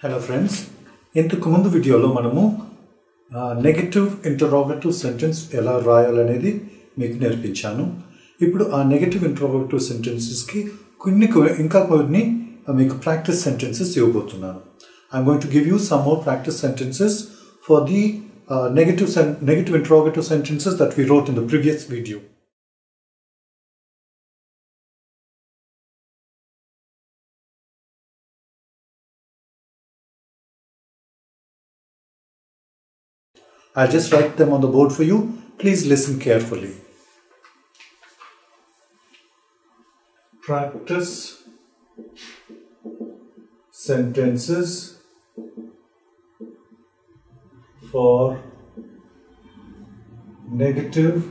Hello friends ఇంతకు ముందు వీడియోలో మనము నెగటివ్ ఇంటరాగేటివ్ సెంటెన్స్ ఎలా రాయాలనేది మీకు నేర్పించాను. ఇప్పుడు ఆ నెగటివ్ ఇంటరోగేటివ్ సెంటెన్సెస్కి కొన్ని ఇంకా కొన్ని మీకు ప్రాక్టీస్ సెంటెన్సెస్ ఇవ్వబోతున్నాను. I'm going to give you some more practice sentences for the negative negative interrogative sentences that we wrote in the previous video I'll just write them on the board for you. Please listen carefully. Practice sentences for negative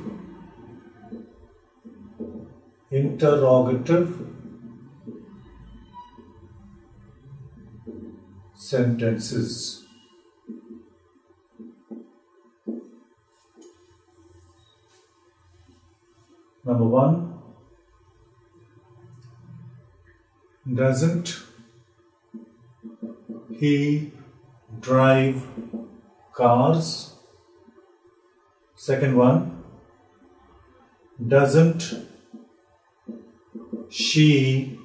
interrogative sentences. Number one, doesn't he drive cars? Second one, doesn't she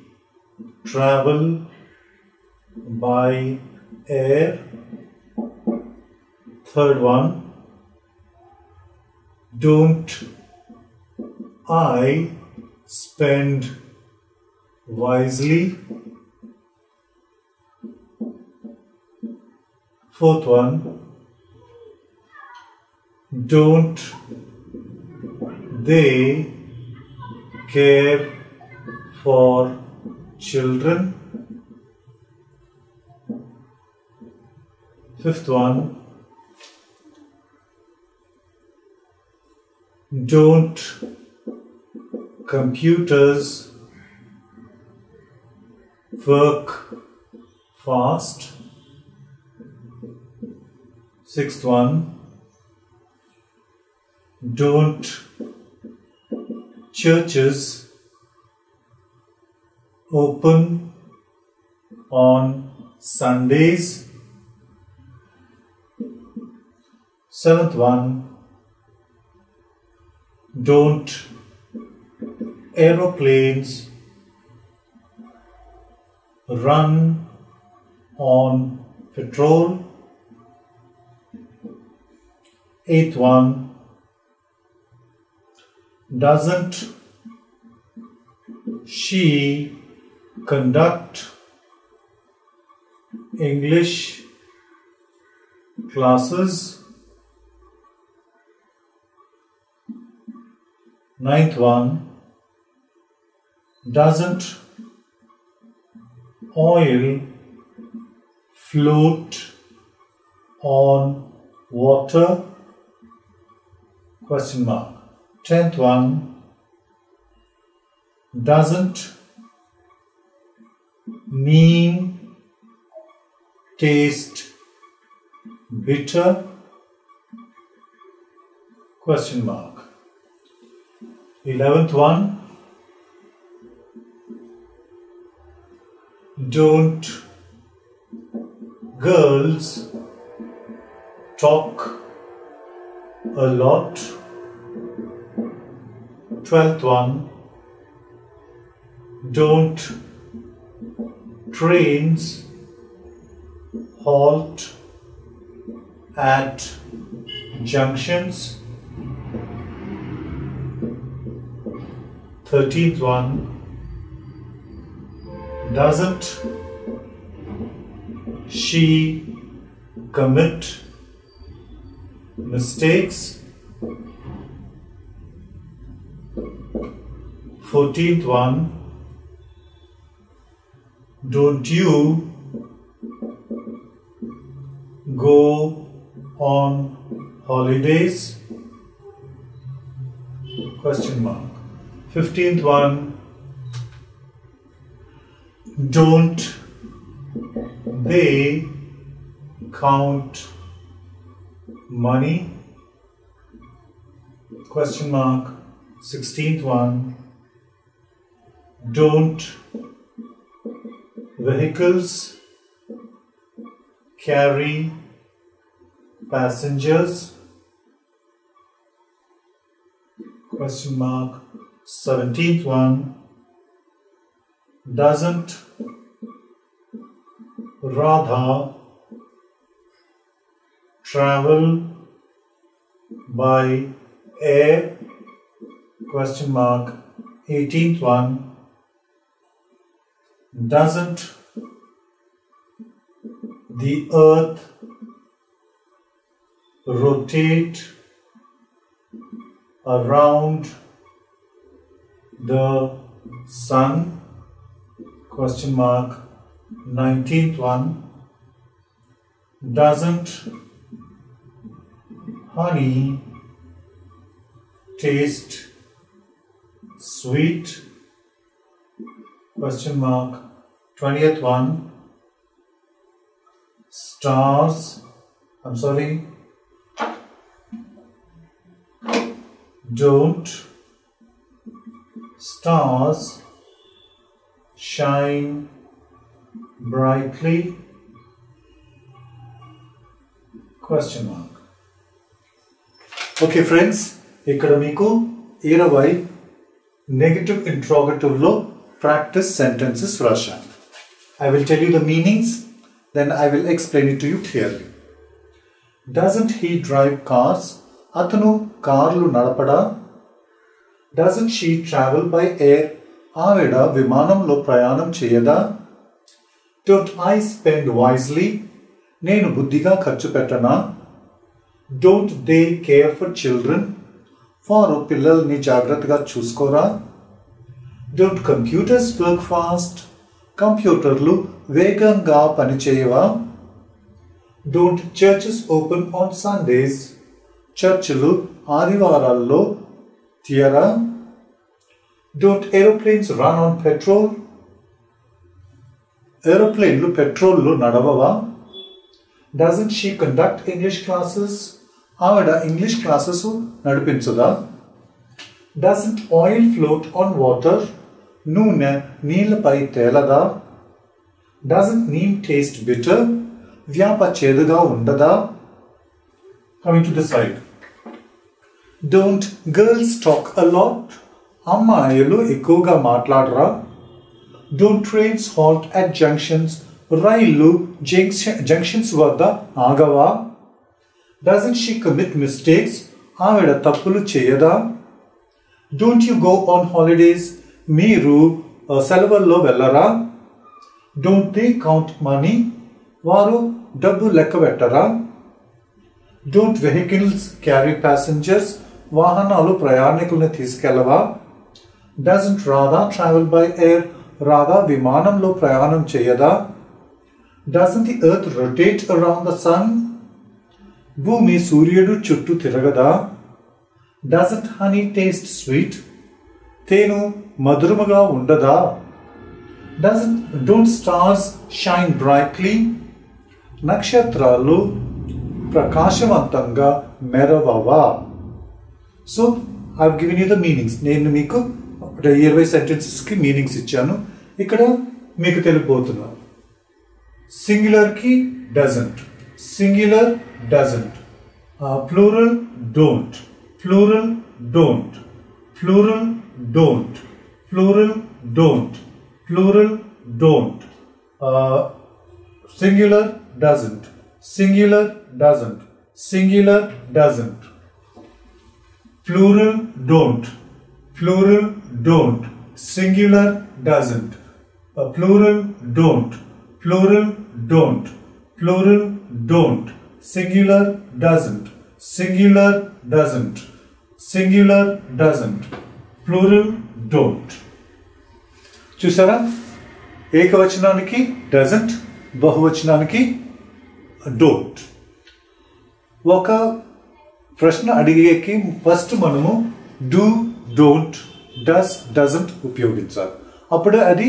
travel by air? Third one, don't I spend wisely. Fourth one, don't they care for children? Fifth one, don't computers work fast. Sixth one, don't churches open on Sundays. Seventh one, don't aeroplanes run on petrol. Eighth one doesn't she conduct English classes? Ninth one doesn't oil float on water? Question mark. Tenth one doesn't neem taste bitter? Question mark. Eleventh one don't girls talk a lot? Twelfth one don't trains halt at junctions? Thirteenth one doesn't she commit mistakes? Fourteenth one don't you go on holidays? Question mark. Fifteenth one don't they count money? Question mark. Sixteenth one. Don't vehicles carry passengers question mark 17th one doesn't Radha travel by air question mark 18th one doesn't the earth rotate around the sun question mark 19th one. Doesn't honey taste sweet? Question mark 20th one. Stars i'm sorry don't stars shine brightly question mark okay friends ఇక్కడ మీకు ఇరవై negative ఇంట్రాగటివ్లో practice sentences రాశాను I will tell you the meanings then I will explain it to you clearly doesn't he drive cars అతను కార్లు నడపడా doesn't she travel by air ఆవిడ విమానంలో ప్రయాణం చేయదా? డోంట్ ఐ స్పెండ్ వైజ్లీ నేను బుద్ధిగా ఖర్చు పెట్టనా? Don't they care for children వారు పిల్లల్ని జాగ్రత్తగా చూసుకోరా? డోంట్ కంప్యూటర్స్ వర్క్ ఫాస్ట్ కంప్యూటర్లు వేగంగా పనిచేయవా? Don't churches open on Sundays చర్చిలు ఆదివారాల్లో తీయరా? Don't aeroplanes run on petrol ఏరోప్లేన్లు పెట్రోల్లో నడవవా doesn't she conduct English classes ఆవిడ English classes నడిపించదా doesn't oil float on water నూనె నీళ్ళపై తేలదా డజంట్ నీమ్ టేస్ట్ బిటర్ వ్యాప చేదుగా ఉండదా coming to the side don't girls talk allot అమ్మాయిలు ఎక్కువగా మాట్లాడరా? Don't trains halt at junctions రైళ్ళు junction junctions వద్ద ఆగవా? డజన్ షీ కమిట్ మిస్టేక్స్ ఆవిడ తప్పులు చేయదా? Don't you go on holidays మీరు సెలవుల్లో వెళ్ళరా? డోంట్ దే కౌంట్ మనీ వారు డబ్బు లెక్క పెట్టరా? డోంట్ వెహికల్స్ క్యారీ ప్యాసింజర్స్ వాహనాలు ప్రయాణికులను తీసుకెళ్ళవా? Doesn't Radha travel by air Radha విమానంలో ప్రయాణం చేయదా doesn't the earth rotate around the sun భూమి సూర్యుడు చుట్టూ తిరగదా డజంట్ హనీ టేస్ట్ స్వీట్ తేను మధురముగా ఉండదా doesn't don't stars shine brightly నక్షత్రాలు ప్రకాశవంతంగా మెరవవా so I given you the meanings నేను మీకు ఇరవై సెంటెన్సెస్కి మీనింగ్స్ ఇచ్చాను. ఇక్కడ మీకు తెలియబోతున్నాను సింగులర్కి doesn't. Singular doesn't. Plural don't. Plural don't. Plural don't. Plural don't. Plural don't. Singular doesn't. Singular doesn't. Singular doesn't. Plural don't. Plural don't singular doesn't plural don't plural don't plural don't singular doesn't singular doesn't singular doesn't plural don't చూసారా ఏకవచనానికి doesn't బహువచనానికి don't ఒక ప్రశ్న అడిగేకి first మనము do don't does doesn't ఉపయోగించాలి. అప్పుడే అది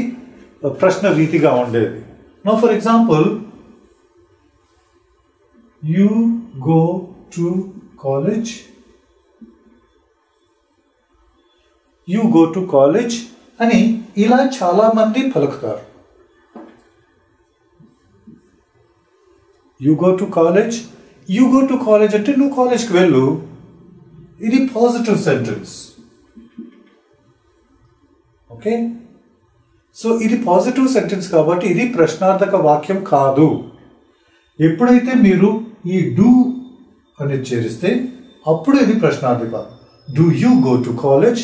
ప్రశ్న రీతిగా ఉండేది. నా for example you go to college you go to college అని ఇలా చాలా మంది పలుకుతారు. You go to college you go to college అంటే నువ్వు కాలేజ్కి వెళ్ళు. ఇది పాజిటివ్ సెంటెన్స్ ఓకే సో ఇది పాజిటివ్ సెంటెన్స్ కాబట్టి ఇది ప్రశ్నార్థక వాక్యం కాదు. ఎప్పుడైతే మీరు ఈ డూ అనేది చేరిస్తే అప్పుడు ఇది ప్రశ్నార్థక. Do you go to college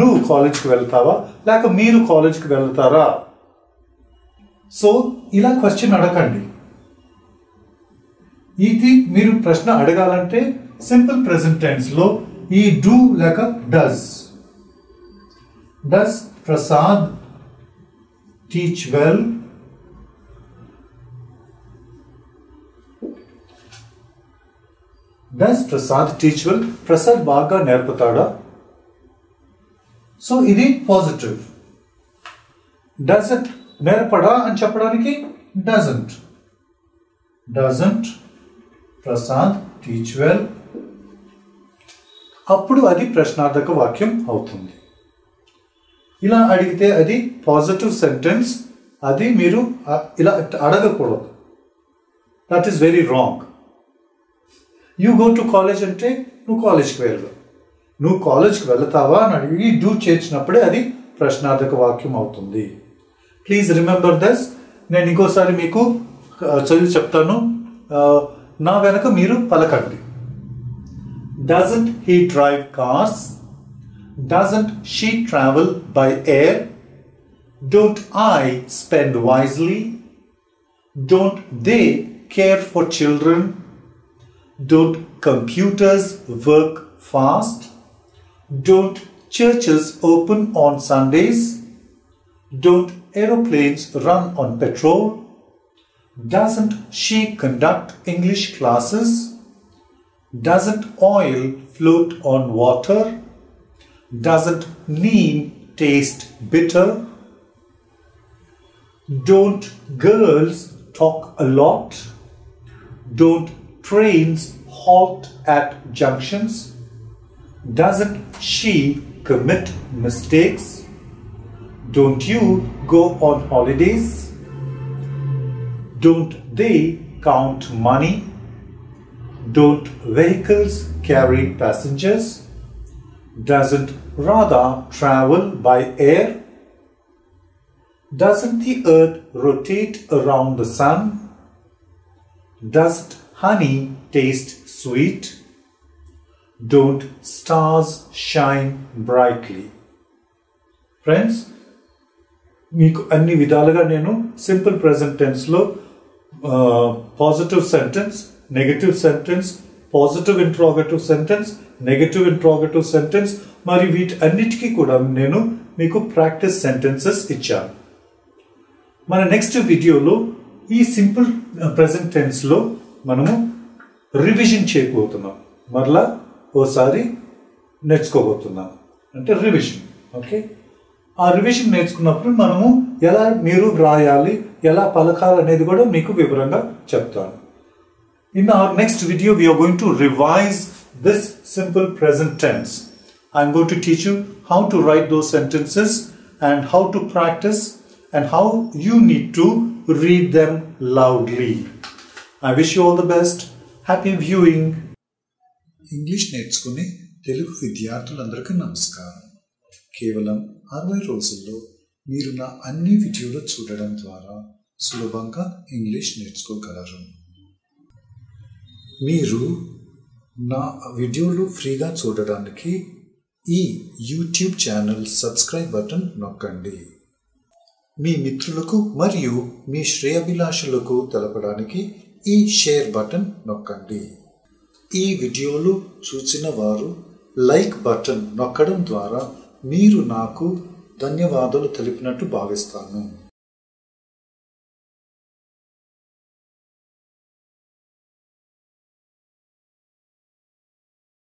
నువ్వు కాలేజ్కి వెళ్తావా? లేక మీరు కాలేజ్కి వెళ్తారా? సో ఇలా క్వశ్చన్ అడగండి. ఇది మీరు ప్రశ్న అడగాలంటే సింపుల్ ప్రెసెంట్ టెన్స్లో ఈ డూ లేక does does Prasad teach well does Prasad teach well Prasad బాగా నేర్పుతాడా సో ఇది పాజిటివ్ డజంట్ నేర్పడా అని చెప్పడానికి? Doesn't doesn't Prasad teach well అప్పుడు అది ప్రశ్నార్థక వాక్యం అవుతుంది. ఇలా అడిగితే అది పాజిటివ్ సెంటెన్స్ అది మీరు ఇలా అడగకూడదు. That is very wrong you go to college అంటే నువ్వు కాలేజ్కి వెళ్ళవు. నువ్వు కాలేజ్కి వెళ్తావా అని అడిగి డూ చేర్చినప్పుడే అది ప్రశ్నార్థక వాక్యం అవుతుంది. ప్లీజ్ రిమెంబర్ దస్ నేను ఇంకోసారి మీకు చదివి చెప్తాను. నా వెనక మీరు పలకండి. Doesn't he drive cars Doesn't she travel by air? Don't I spend wisely? Don't they care for children? Don't computers work fast? Don't churches open on Sundays? Don't aeroplanes run on petrol? Doesn't she conduct English classes? Doesn't oil float on water? Doesn't neem taste bitter? Don't girls talk a lot? Don't trains halt at junctions? Doesn't she commit mistakes? Don't you go on holidays? Don't they count money? Don't vehicles carry passengers? Doesn't Radha travel by air? Doesn't the earth rotate around the sun? Doesn't honey taste sweet? Don't stars shine brightly? Friends, మీకు అన్ని విధాలుగా నేను simple present టెన్స్లో positive sentence negative sentence positive interrogative sentence negative interrogative sentence మరి వీటి అన్నిటికీ కూడా నేను మీకు ప్రాక్టీస్ సెంటెన్సెస్ ఇచ్చాను. మన నెక్స్ట్ వీడియోలో ఈ సింపుల్ ప్రజెంట్ టెన్స్లో మనము రివిజన్ చేయబోతున్నాం. మరలా ఓసారి నేర్చుకోబోతున్నాం. అంటే రివిజన్ ఓకే? ఆ రివిజన్ నేర్చుకున్నప్పుడు మనము ఎలా మీరు వ్రాయాలి ఎలా పలకాలి అనేది కూడా మీకు వివరంగా చెప్తాను. In our next video we're going to revise this simple present tense I'm going to teach you how to write those sentences and how to practice and how you need to read them loudly. I wish you all the best. Happy viewing. English నేర్చుకునే తెలుగు విద్యార్థులందరికీ నమస్కారం కేవలం అరవై రోజుల్లో మీరు నా అన్ని వీడియోలు చూడడం ద్వారా సులభంగా ఇంగ్లీష్ నేర్చుకోగలరు మీరు నా వీడియోలు ఫ్రీగా చూడడానికి ఈ యూట్యూబ్ ఛానల్ సబ్స్క్రైబ్ బటన్ నొక్కండి. మీ మిత్రులకు మరియు మీ శ్రేయభిలాషులకు తెలపడానికి ఈ షేర్ బటన్ నొక్కండి. ఈ వీడియోలు చూసిన వారు లైక్ బటన్ నొక్కడం ద్వారా మీరు నాకు ధన్యవాదాలు తెలిపినట్టు భావిస్తాను.